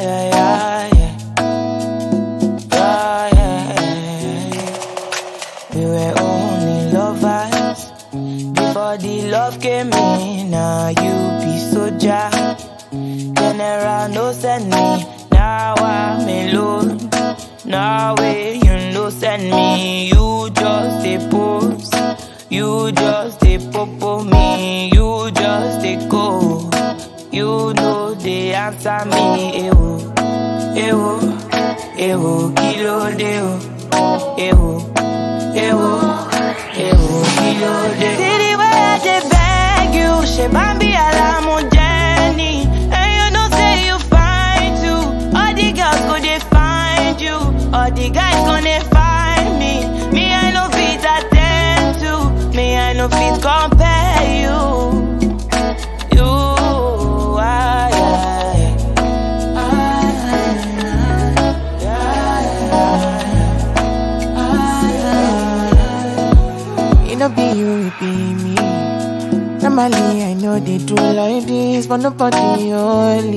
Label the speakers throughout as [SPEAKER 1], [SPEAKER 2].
[SPEAKER 1] yeah, yeah, ah, yeah, yeah. We were only lovers before the love came in. Now you be so jack. General, no send me. Now I'm alone. Now way you know send me. You just a pose. You just a popo me. You just a cold. You know they answer me, ewo, ewo, ewo, kilo deo, ewo, ewo, ewo, kilo deo. City where I dey beg you, she bambi alamu Jenny. And you know say you fine too. All the girls go they find you, all the guys gonna find me. Me I no fit attend to, me I no fit compare
[SPEAKER 2] be you, it be me. Normally, I know they do like this, but nobody only.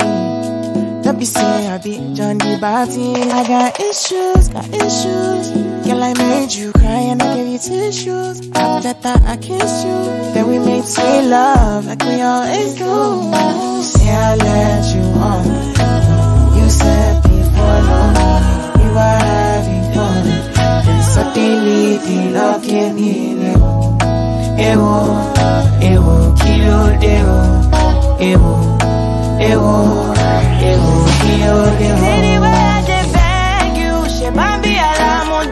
[SPEAKER 2] Don't be say I be John the Baptist. I got issues, got issues. Girl, I made you cry and I gave you tissues. After that, I kissed you. Then we made sweet love like we always do. Say I let. You Ewo, ewo. Ewo, ewo, ewo,
[SPEAKER 1] I beg you,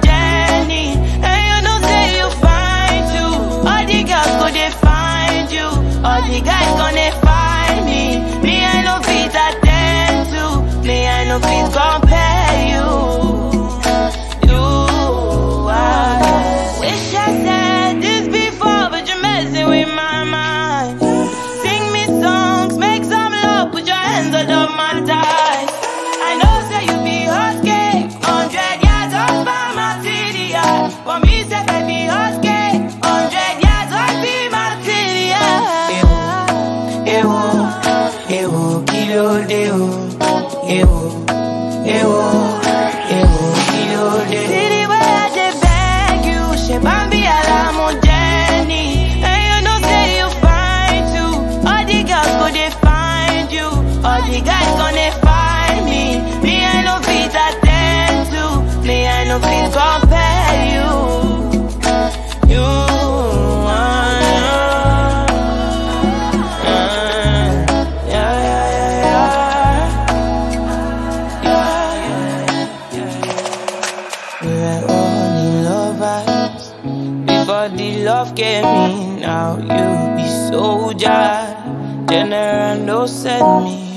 [SPEAKER 1] Jenny. And you know say you. All the go find you, all the guys gonna find
[SPEAKER 2] Ewo, ewo, kilo deo. Ewo, ewo, ewo, kilo deo.
[SPEAKER 1] City where I dey beg you, she bambi alamu Jenny. And you know say you fine too. All the girls go they find you, all the guys gonna find yeah. We were only lovers before the love came in. Now you be so soldier, general no send me.